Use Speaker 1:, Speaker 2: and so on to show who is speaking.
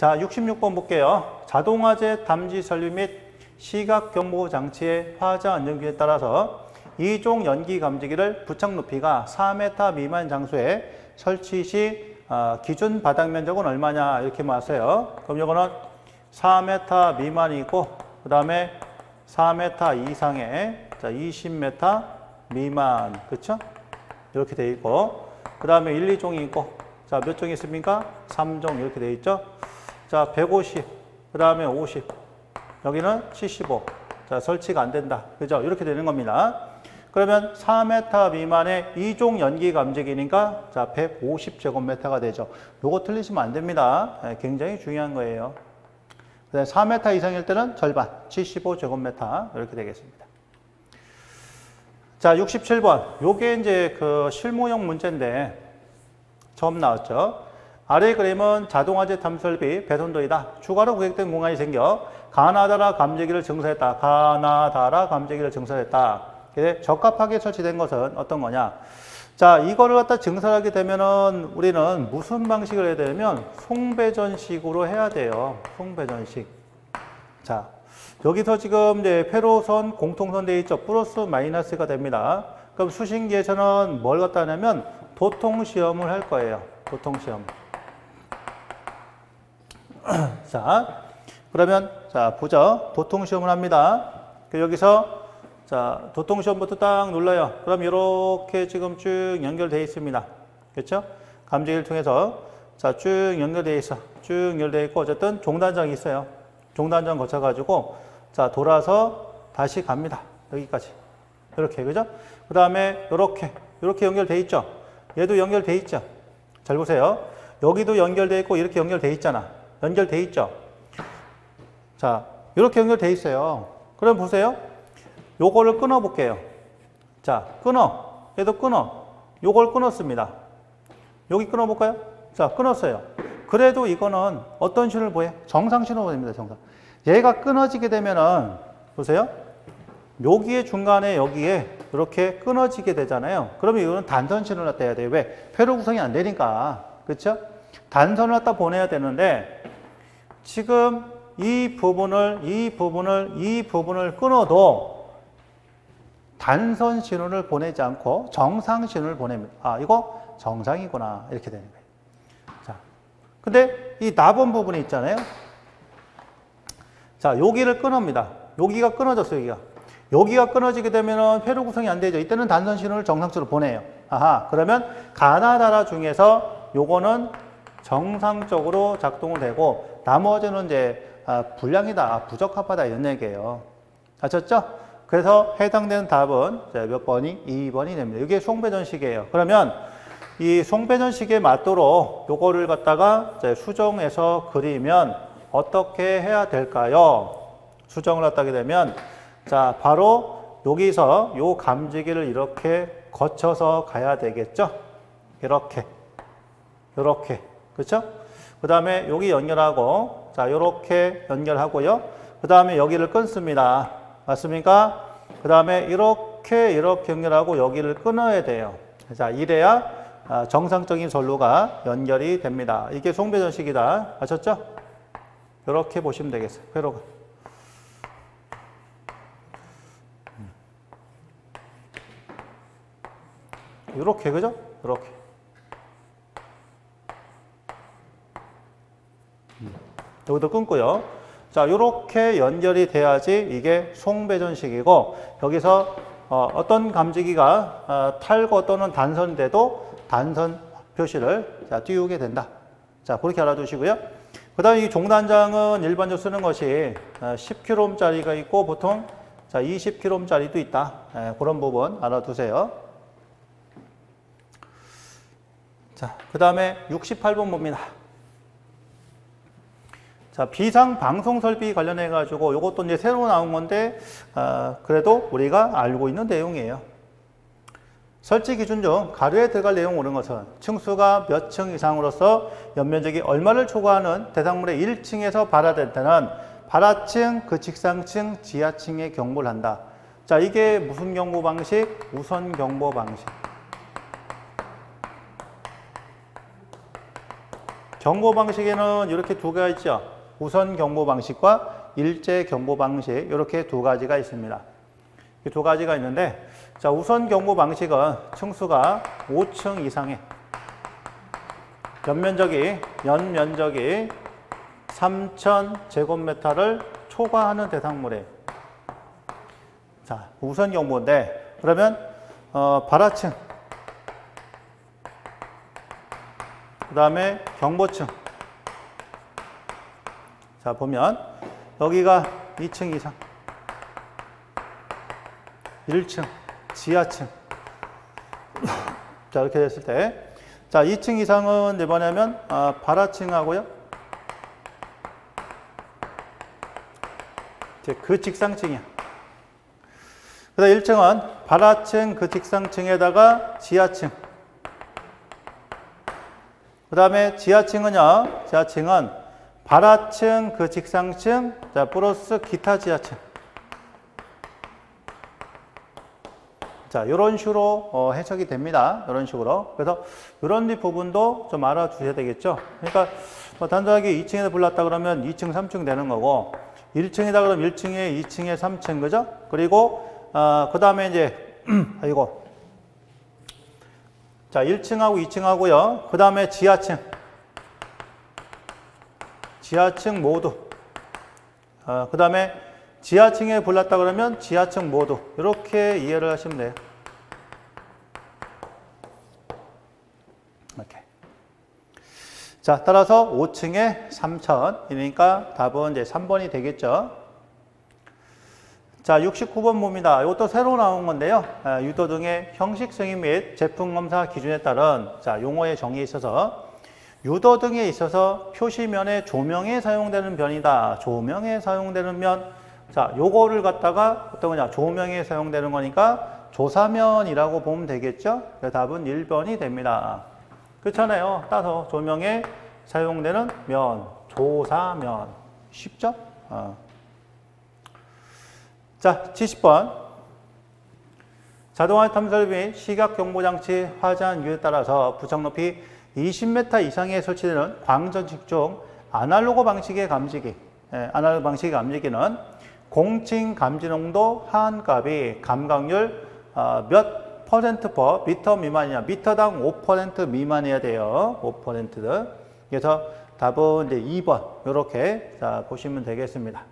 Speaker 1: 자, 66번 볼게요. 자동화재 담지 설비 및 시각 경보 장치의 화자 안전기에 따라서 이종 연기 감지기를 부착 높이가 4m 미만 장소에 설치 시 어, 기준 바닥 면적은 얼마냐 이렇게 말했어요. 그럼 이거는 4m 미만이고 그 다음에 4m 이상의 자 20m 미만 그렇죠? 이렇게 돼 있고 그 다음에 1, 2종이 있고 자 몇 종이 있습니까? 3종 이렇게 돼 있죠? 자 150, 그 다음에 50 여기는 75. 자 설치가 안 된다. 그죠? 이렇게 되는 겁니다. 그러면 4m 미만의 2종 연기 감지기니까 자 150제곱미터가 되죠. 요거 틀리시면 안 됩니다. 네, 굉장히 중요한 거예요. 4m 이상일 때는 절반, 75제곱미터 이렇게 되겠습니다. 자, 67번. 요게 이제 그 실무용 문제인데 처음 나왔죠. 아래 그림은 자동화재 탐설비 배선도이다. 추가로 구획된 공간이 생겨 가나다라 감지기를 증설했다. 가나다라 감지기를 증설했다. 적합하게 설치된 것은 어떤 거냐? 자, 이거를 갖다 증설하게 되면은 우리는 무슨 방식을 해야 되냐면 송배전식으로 해야 돼요. 송배전식. 자, 여기서 지금 이제 회로선 공통선 돼 있죠. 플러스 마이너스가 됩니다. 그럼 수신기에서는 뭘 갖다 하냐면 도통 시험을 할 거예요. 도통 시험. 자, 그러면 자 보죠. 도통 시험을 합니다. 그 여기서 자 도통 시험부터 딱 눌러요. 그럼 이렇게 지금 쭉 연결되어 있습니다. 그렇죠? 감지기를 통해서 자쭉 연결되어 있어. 쭉 연결되어 있고 어쨌든 종단장이 있어요. 종단장 거쳐가지고 자 돌아서 다시 갑니다. 여기까지. 이렇게 그죠? 그 다음에 이렇게 이렇게 연결돼 있죠. 얘도 연결돼 있죠. 잘 보세요. 여기도 연결돼 있고 이렇게 연결돼 있잖아. 연결돼 있죠. 자 이렇게 연결돼 있어요. 그럼 보세요. 요거를 끊어 볼게요. 자 끊어. 얘도 끊어. 요걸 끊었습니다. 여기 끊어 볼까요? 자 끊었어요. 그래도 이거는 어떤 신호를 보여? 정상 신호가 됩니다. 정상. 얘가 끊어지게 되면은 보세요. 여기에 중간에 여기에 이렇게 끊어지게 되잖아요. 그러면 이거는 단선 신호를 갖다 해야 돼요. 왜? 회로 구성이 안 되니까. 그렇죠? 단선을 갖다 보내야 되는데 지금 이 부분을 이 부분을 이 부분을 끊어도 단선 신호를 보내지 않고 정상 신호를 보냅니다. 아, 이거 정상이구나. 이렇게 되는 거예요. 자. 근데 이 나번 부분이 있잖아요. 자, 여기를 끊습니다. 여기가 끊어졌어요, 여기가. 여기가 끊어지게 되면 회로 구성이 안 되죠. 이때는 단선 신호를 정상적으로 보내요. 아하, 그러면 가나다라 중에서 요거는 정상적으로 작동을 되고 나머지는 이제 아, 불량이다, 부적합하다 이런 얘기예요. 아셨죠? 그래서 해당되는 답은 몇 번이? 2번이 됩니다. 이게 송배전식이에요. 그러면 이 송배전식에 맞도록 요거를 갖다가 수정해서 그리면 어떻게 해야 될까요? 수정을 갖다게 되면 자 바로 여기서 요 감지기를 이렇게 거쳐서 가야 되겠죠? 이렇게 이렇게 그렇죠? 그 다음에 여기 연결하고 자 이렇게 연결하고요. 그 다음에 여기를 끊습니다. 맞습니까? 그 다음에 이렇게 이렇게 연결하고 여기를 끊어야 돼요. 자 이래야 아, 정상적인 선로가 연결이 됩니다. 이게 송배전식이다. 아셨죠? 이렇게 보시면 되겠어요. 회로가. 이렇게 그죠? 이렇게. 여기도 끊고요. 자, 이렇게 연결이 돼야지 이게 송배전식이고 여기서 어, 떤 감지기가 어, 탈거 또는 단선돼도 단선 표시를 자, 띄우게 된다. 자, 그렇게 알아두시고요. 그 다음에 이 종단장은 일반적으로 쓰는 것이 10kg짜리가 어, 있고 보통 자 20kg짜리도 있다. 예, 그런 부분 알아두세요. 자, 그 다음에 68번 봅니다. 자, 비상 방송 설비 관련해 가지고 이것도 이제 새로 나온 건데 어, 그래도 우리가 알고 있는 내용이에요. 설치 기준 중 가루에 들어갈 내용 옳은 것은 층수가 몇 층 이상으로서 연면적이 얼마를 초과하는 대상물의 1층에서 발화될 때는 발화층, 그 직상층, 지하층에 경보를 한다. 자, 이게 무슨 경보 방식? 우선 경보 방식. 경보 방식에는 이렇게 두 가지 있죠. 우선 경보 방식과 일제 경보 방식 이렇게 두 가지가 있습니다. 이 두 가지가 있는데 자 우선 경보 방식은 층수가 5층 이상의 연면적이 연면적이 3천 제곱미터를 초과하는 대상물이에요. 자 우선 경보인데 그러면 어, 발하층 그 다음에 경보층 자 보면 여기가 2층 이상. 1층 지하층. 자 이렇게 됐을 때 자 2층 이상은 이제 뭐냐면 아, 발하층하고요. 이제 그 직상층이야. 그다음 1층은 발하층 그 직상층에다가 지하층. 그 다음에 지하층은요 지하층은 발하층 그 직상층 자 플러스 기타 지하층 자, 이런 식으로 어, 해석이 됩니다. 이런 식으로. 그래서 이런 부분도 좀 알아주셔야 되겠죠. 그러니까 뭐 단순하게 2층에서 불났다 그러면 2층, 3층 되는 거고 1층이다 그러면 1층에 2층에 3층 그죠? 그리고 어, 그 다음에 이제 아이고 자 1층하고 2층하고요. 그 다음에 지하층 지하층 모두 어, 그 다음에 지하층에 불났다 그러면 지하층 모두 이렇게 이해를 하시면 돼요. 이렇게. 자, 따라서 5층에 3천이니까 답은 이제 3번이 되겠죠. 자, 69번 봅니다. 이것도 새로 나온 건데요. 아, 유도 등의 형식 승인 및 제품 검사 기준에 따른 자, 용어의 정의에 있어서 유도 등에 있어서 표시면에 조명에 사용되는 변이다. 조명에 사용되는 면 자, 요거를 갖다가 어떤 거냐? 조명에 사용되는 거니까 조사면이라고 보면 되겠죠? 그래서 답은 1번이 됩니다. 그렇잖아요. 따서 조명에 사용되는 면, 조사면. 쉽죠? 어. 자, 70번. 자동화 탐설 및 시각 경보 장치 화재한 이유에 따라서 부착 높이 20m 이상에 설치되는 광전식 중 아날로그 방식의 감지기, 예, 아날로그 방식의 감지기는 공칭 감지 농도 하한값이 감각률 어, 몇 퍼센트 퍼 미터 미만이냐 미터당 5% 미만이어야 돼요. 5% 그래서 답은 이제 2번. 이렇게 자 보시면 되겠습니다